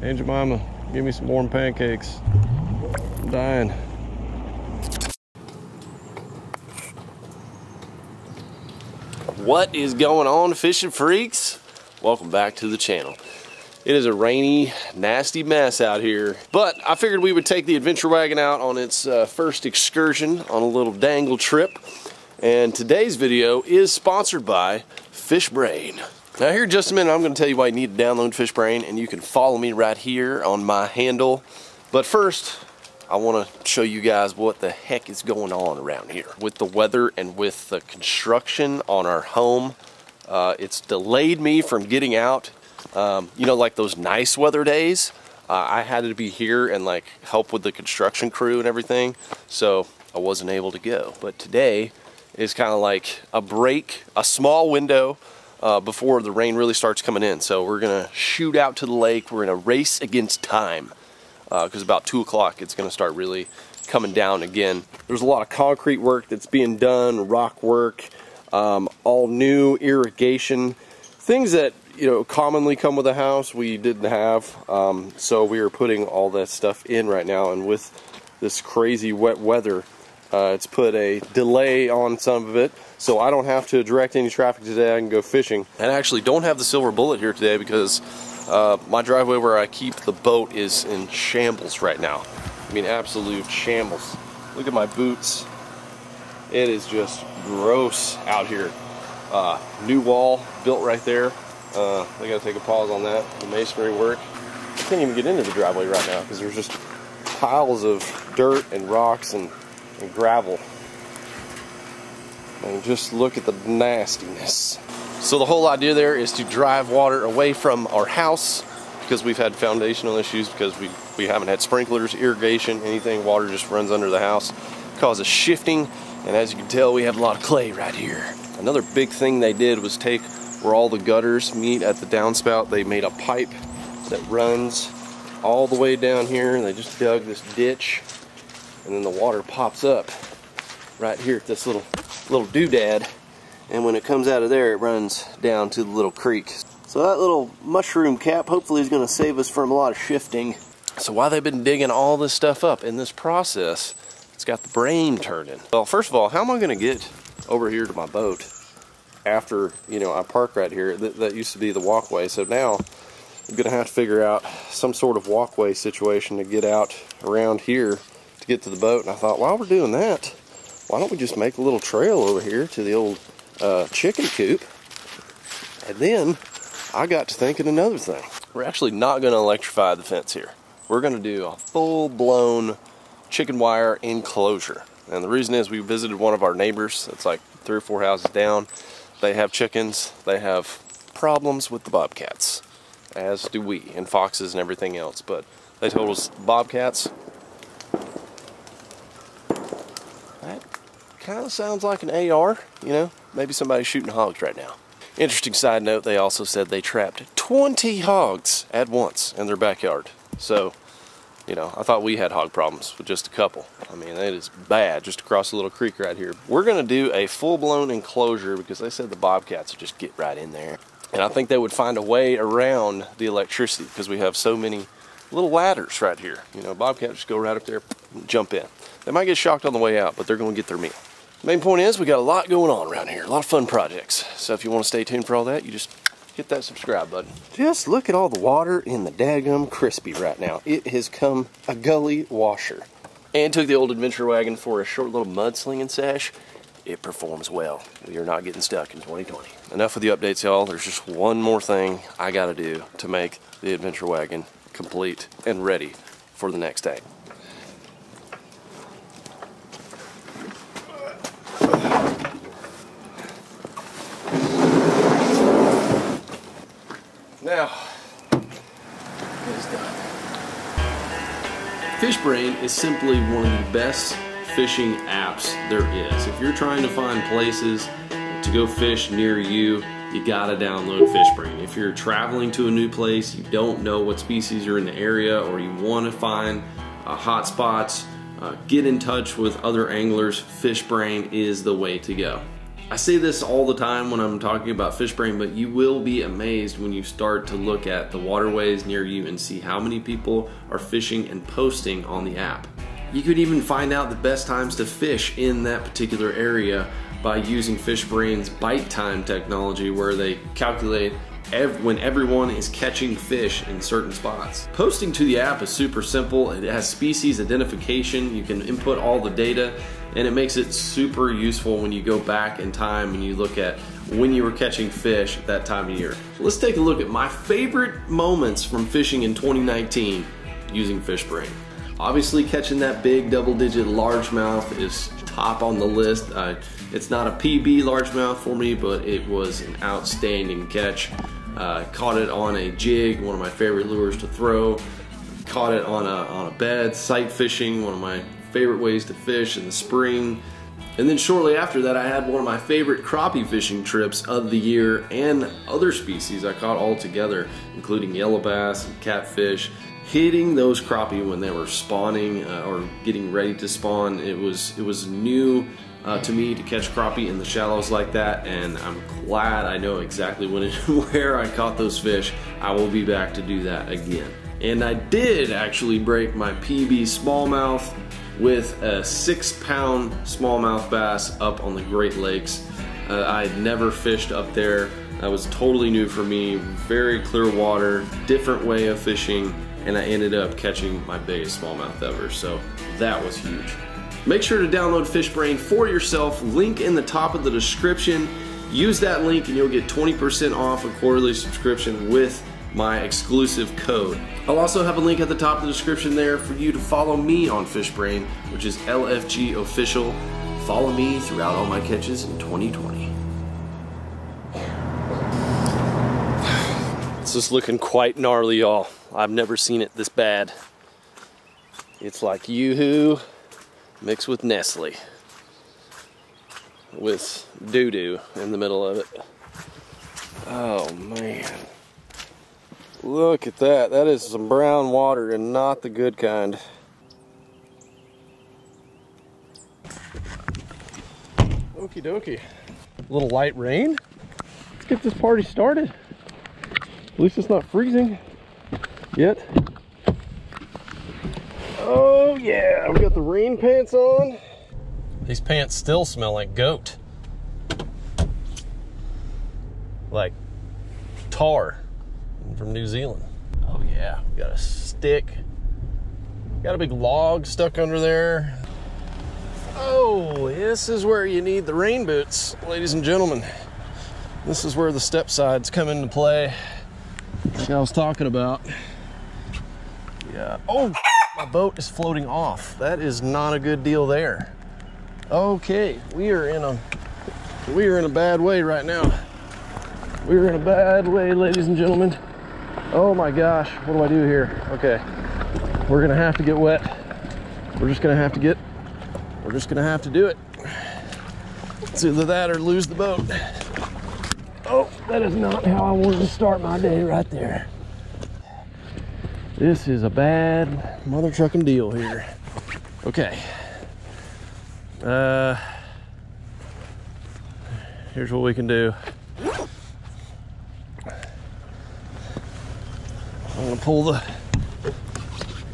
Aunt Jemima, give me some warm pancakes. I'm dying. What is going on, fishing freaks? Welcome back to the channel. It is a rainy, nasty mess out here, but I figured we would take the adventure wagon out on its uh, first excursion on a little dangle trip. And today's video is sponsored by FishBrain. Now here just a minute, I'm going to tell you why you need to download FishBrain, and you can follow me right here on my handle. But first, I want to show you guys what the heck is going on around here. With the weather and with the construction on our home, uh, it's delayed me from getting out. Um, you know, like those nice weather days, uh, I had to be here and like help with the construction crew and everything, so I wasn't able to go. But today is kind of like a break, a small window uh, before the rain really starts coming in. So we're gonna shoot out to the lake. We're gonna race against time because uh, about 2 o'clock it's to start really coming down again. There's a lot of concrete work that's being done, rock work, um, all new irrigation, things that you know commonly come with a house we didn't have. Um, so we are putting all that stuff in right now, and with this crazy wet weather, uh, it's put a delay on some of it. So I don't have to direct any traffic today. I can go fishing. And I actually don't have the silver bullet here today because uh, my driveway where I keep the boat is in shambles right now. I mean, absolute shambles. Look at my boots. It is just gross out here. Uh, new wall built right there. Uh, I gotta take a pause on that. The masonry work. I can't even get into the driveway right now because there's just piles of dirt and rocks and, and gravel. And just look at the nastiness. So the whole idea there is to drive water away from our house because we've had foundational issues because we, we haven't had sprinklers, irrigation, anything. Water just runs under the house, causes shifting. And as you can tell, we have a lot of clay right here. Another big thing they did was take where all the gutters meet at the downspout. They made a pipe that runs all the way down here. And they just dug this ditch and then the water pops up right here at this little little doodad and when it comes out of there it runs down to the little creek. So that little mushroom cap hopefully is going to save us from a lot of shifting. So while they've been digging all this stuff up in this process, it's got the brain turning. Well, first of all, how am I going to get over here to my boat after, you know, I park right here? That, that used to be the walkway. So now I'm going to have to figure out some sort of walkway situation to get out around here get to the boat. And I thought, while we're doing that, why don't we just make a little trail over here to the old uh, chicken coop. And then I got to thinking another thing. We're actually not going to electrify the fence here. We're going to do a full-blown chicken wire enclosure. And the reason is we visited one of our neighbors. It's like three or four houses down. They have chickens. They have problems with the bobcats, as do we, and foxes and everything else. But they told us bobcats, kind of sounds like an AR, you know? Maybe somebody's shooting hogs right now. Interesting side note, they also said they trapped 20 hogs at once in their backyard. So, you know, I thought we had hog problems with just a couple. I mean, it is bad just across the little creek right here. We're going to do a full-blown enclosure because they said the bobcats would just get right in there. And I think they would find a way around the electricity because we have so many little ladders right here. You know, bobcats just go right up there, and jump in. They might get shocked on the way out, but they're going to get their meal. Main point is we got a lot going on around here, a lot of fun projects. So if you want to stay tuned for all that, you just hit that subscribe button. Just look at all the water in the daggum crispy right now. It has come a gully washer. And took the old adventure wagon for a short little mudslinging sesh. It performs well. We are not getting stuck in 2020. Enough of the updates, y'all. There's just one more thing I got to do to make the adventure wagon complete and ready for the next day. Now, it is done. FishBrain is simply one of the best fishing apps there is. If you're trying to find places to go fish near you, you gotta download FishBrain. If you're traveling to a new place, you don't know what species are in the area, or you want to find uh, hot spots, uh, get in touch with other anglers. FishBrain is the way to go. I say this all the time when I'm talking about FishBrain, but you will be amazed when you start to look at the waterways near you and see how many people are fishing and posting on the app. You could even find out the best times to fish in that particular area by using FishBrain's bite time technology where they calculate ev when everyone is catching fish in certain spots. Posting to the app is super simple. It has species identification. You can input all the data and it makes it super useful when you go back in time and you look at when you were catching fish at that time of year. So let's take a look at my favorite moments from fishing in 2019 using FishBrain. Obviously catching that big double digit largemouth is top on the list. Uh, it's not a PB largemouth for me, but it was an outstanding catch. Uh, caught it on a jig, one of my favorite lures to throw. Caught it on a, on a bed, sight fishing, one of my favorite ways to fish in the spring. And then shortly after that, I had one of my favorite crappie fishing trips of the year and other species I caught all together, including yellow bass and catfish. Hitting those crappie when they were spawning uh, or getting ready to spawn, it was it was new uh, to me to catch crappie in the shallows like that, and I'm glad I know exactly when and where I caught those fish. I will be back to do that again. And I did actually break my PB smallmouth with a six pound smallmouth bass up on the Great Lakes. Uh, I had never fished up there. That was totally new for me. Very clear water, different way of fishing, and I ended up catching my biggest smallmouth ever. So that was huge. Make sure to download FishBrain for yourself. Link in the top of the description. Use that link and you'll get 20% off a quarterly subscription with my exclusive code. I'll also have a link at the top of the description there for you to follow me on FishBrain, which is LFG Official. Follow me throughout all my catches in 2020. This is looking quite gnarly, y'all. I've never seen it this bad. It's like Yoo-Hoo mixed with Nestle with doo-doo in the middle of it. Oh man. Look at that. That is some brown water and not the good kind. Okie dokie. A little light rain. Let's get this party started. At least it's not freezing yet. Oh yeah, I've got the rain pants on. These pants still smell like goat. Like tahr from New Zealand. Oh yeah, got a stick. Got a big log stuck under there. Oh, this is where you need the rain boots, ladies and gentlemen. This is where the step sides come into play. Like I was talking about. Yeah. Oh! My boat is floating off. That is not a good deal there. Okay, we are in a we are in a bad way right now. We are in a bad way, ladies and gentlemen. Oh my gosh, what do I do here? Okay, we're gonna have to get wet. We're just gonna have to get, we're just gonna have to do it. It's either that or lose the boat. Oh, that is not how I wanted to start my day right there. This is a bad mother trucking deal here. Okay. Uh, here's what we can do. I'm gonna pull the,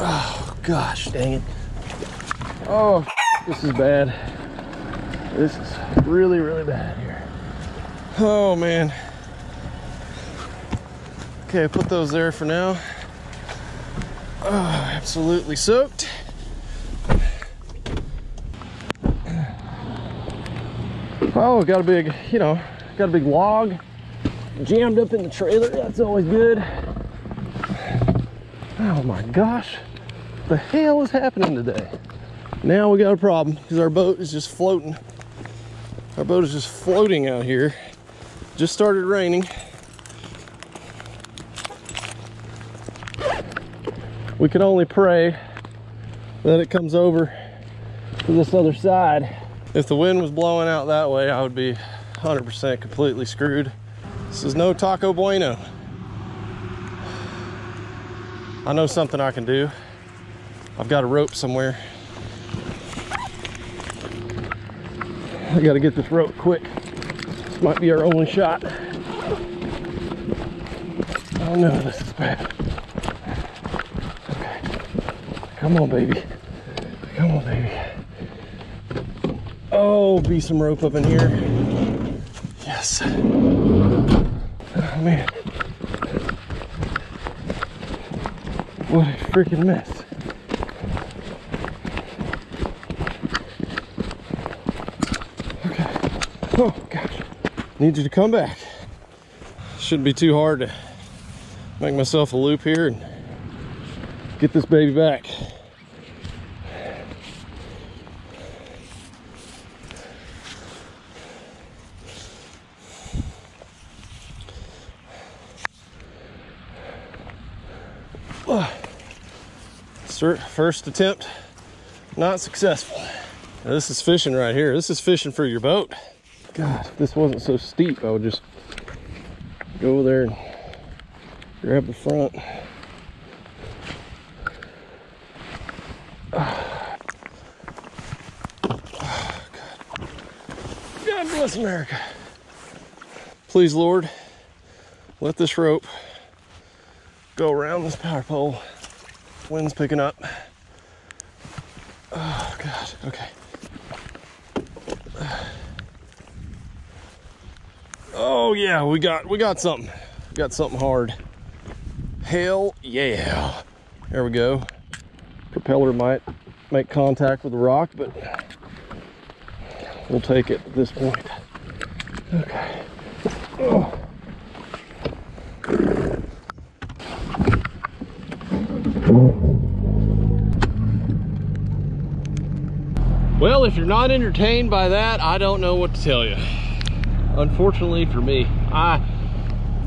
oh gosh, dang it. Oh, this is bad. This is really, really bad here. Oh man. Okay, put those there for now. Oh, absolutely soaked. Oh, got a big, you know, got a big log jammed up in the trailer. That's always good. Oh my gosh, the hell is happening today? Now we got a problem because our boat is just floating. Our boat is just floating out here. Just started raining. we can only pray that it comes over to this other side. If the wind was blowing out that way, I would be 100% completely screwed. This is no Taco Bueno. I know something I can do. I've got a rope somewhere. I gotta get this rope quick. This might be our only shot. Oh no, this is bad. Okay. Come on, baby. Come on, baby. Oh, be some rope up in here. Yes. Oh man. What a freaking mess. Okay. Oh gosh. Need you to come back. Shouldn't be too hard to make myself a loop here and get this baby back. First attempt, not successful. Now, this is fishing right here. This is fishing for your boat. God, if this wasn't so steep, I would just go there and grab the front. God bless America. Please, Lord, let this rope go around this power pole. Wind's picking up. Oh God, okay. Oh yeah, we got we got something. We got something hard. Hell yeah. There we go. Propeller might make contact with the rock, but we'll take it at this point. Okay. Oh. Well, if you're not entertained by that, I don't know what to tell you. Unfortunately for me, I,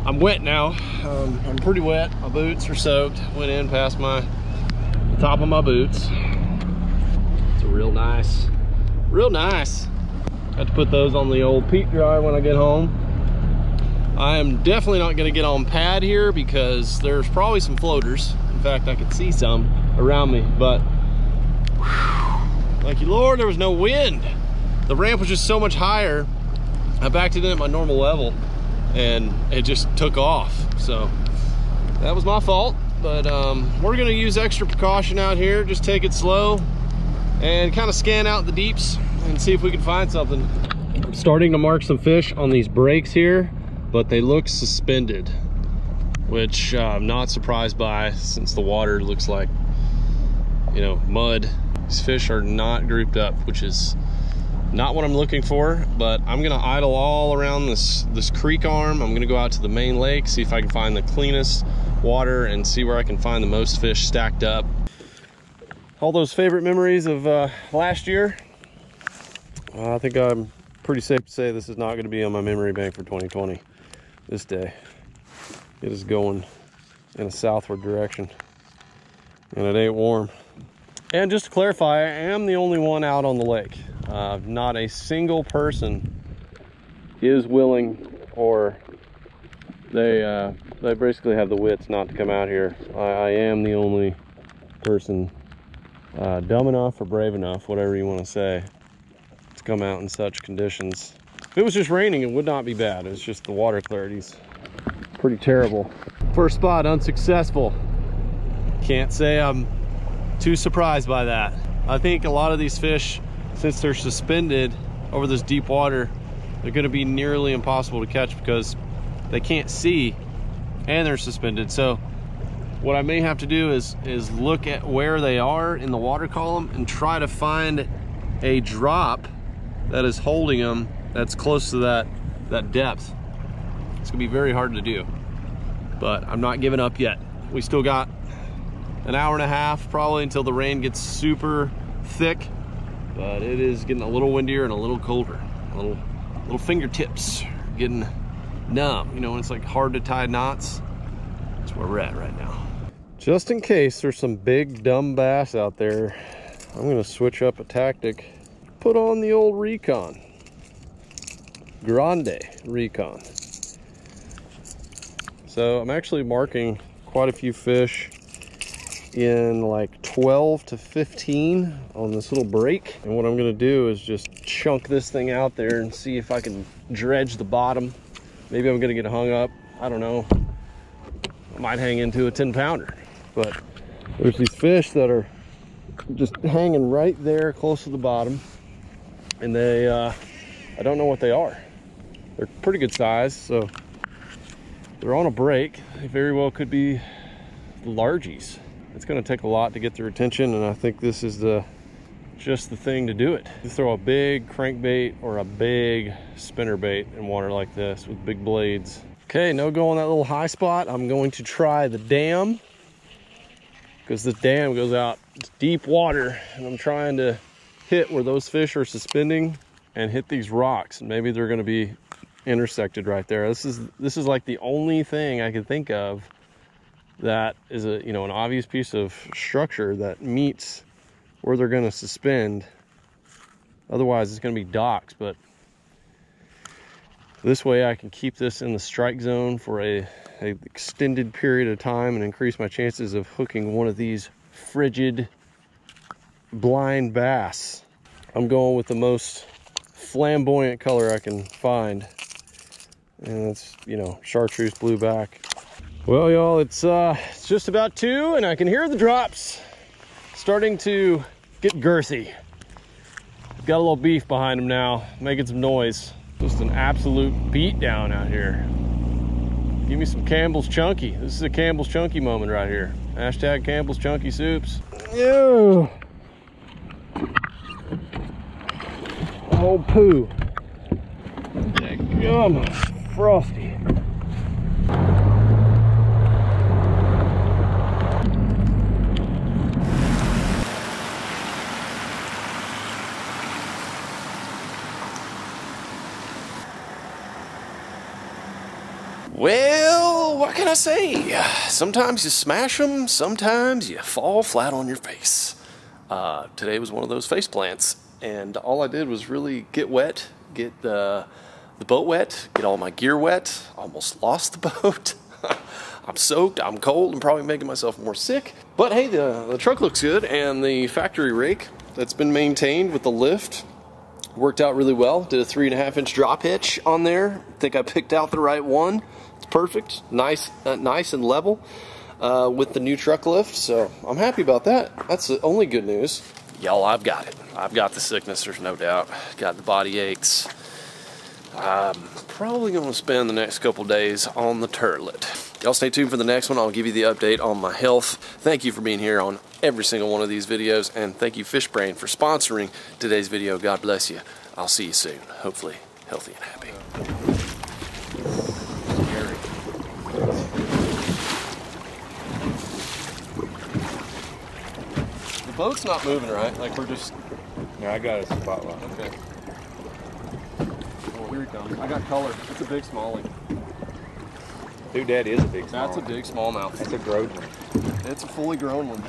I'm wet now. Um, I'm pretty wet. My boots are soaked. Went in past my top of my boots. It's a real nice, real nice. Got to put those on the old Peet dry when I get home. I am definitely not going to get on pad here because there's probably some floaters. In fact, I could see some around me, but whew, thank you, Lord, there was no wind. The ramp was just so much higher. I backed it in at my normal level and it just took off. So that was my fault, but um, we're to use extra precaution out here. Just take it slow and kind of scan out the deeps and see if we can find something. I'm starting to mark some fish on these breaks here but they look suspended, which uh, I'm not surprised by since the water looks like, you know, mud. These fish are not grouped up, which is not what I'm looking for, but I'm gonna idle all around this, this creek arm. I'm gonna go out to the main lake, see if I can find the cleanest water and see where I can find the most fish stacked up. All those favorite memories of uh, last year, uh, I think I'm pretty safe to say this is not gonna be on my memory bank for 2020 this day. It is going in a southward direction and it ain't warm. And just to clarify, I am the only one out on the lake. Uh, not a single person is willing or they uh, they basically have the wits not to come out here. I, I am the only person uh, dumb enough or brave enough, whatever you want to say, to come out in such conditions if it was just raining, it would not be bad. It's just the water clarity's pretty terrible. First spot, unsuccessful. Can't say I'm too surprised by that. I think a lot of these fish, since they're suspended over this deep water, they're gonna be nearly impossible to catch because they can't see and they're suspended. So what I may have to do is, is look at where they are in the water column and try to find a drop that is holding them that's close to that, that depth. It's gonna be very hard to do, but I'm not giving up yet. We still got an hour and a half probably until the rain gets super thick, but it is getting a little windier and a little colder. A little, little fingertips getting numb. You know, it's like hard to tie knots. That's where we're at right now. Just in case there's some big dumb bass out there, I'm gonna switch up a tactic. Put on the old Recon. Grande Recon. So I'm actually marking quite a few fish in like 12 to 15 on this little break. And what I'm gonna do is just chunk this thing out there and see if I can dredge the bottom. Maybe I'm gonna get hung up. I don't know. I might hang into a 10 pounder. But there's these fish that are just hanging right there close to the bottom. And they, uh, I don't know what they are. They're pretty good size, so they're on a break. They very well could be largies. It's gonna take a lot to get their attention, and I think this is the just the thing to do it. You throw a big crankbait or a big spinner bait in water like this with big blades. Okay, no go on that little high spot. I'm going to try the dam because the dam goes out deep water and I'm trying to hit where those fish are suspending and hit these rocks. And maybe they're gonna be intersected right there. This is this is like the only thing I can think of that is a you know an obvious piece of structure that meets where they're going to suspend. Otherwise, it's going to be docks. But this way, I can keep this in the strike zone for a, a extended period of time and increase my chances of hooking one of these frigid blind bass. I'm going with the most flamboyant color I can find and it's you know chartreuse blue back well y'all it's uh it's just about two and i can hear the drops starting to get girthy. Got a little beef behind them now making some noise. Just an absolute beat down out here. Give me some campbell's chunky. This is a campbell's chunky moment right here. Hashtag campbell's chunky soups. Ew. oh poo. Yum frosty. Well, what can I say? Sometimes you smash them, sometimes you fall flat on your face. Uh, today was one of those face plants, and all I did was really get wet, get the boat wet, get all my gear wet, almost lost the boat. I'm soaked, I'm cold, I'm probably making myself more sick. But hey, the, the truck looks good and the factory rake that's been maintained with the lift worked out really well. Did a three and a half inch drop hitch on there. Think I picked out the right one. It's perfect, nice, uh, nice and level uh, with the new truck lift. So I'm happy about that. That's the only good news. Y'all, I've got it. I've got the sickness, there's no doubt. Got the body aches. I'm probably going to spend the next couple days on the turtlet. Y'all stay tuned for the next one. I'll give you the update on my health. Thank you for being here on every single one of these videos. And thank you, Fishbrain, for sponsoring today's video. God bless you. I'll see you soon. Hopefully healthy and happy. The boat's not moving, right? Like we're just... Yeah, I got a spotlight. Okay. Oh, here he comes. I got color. It's a big smallie. Dude, that is a big That's a big smallmouth. That's a grown one. It's a fully grown one.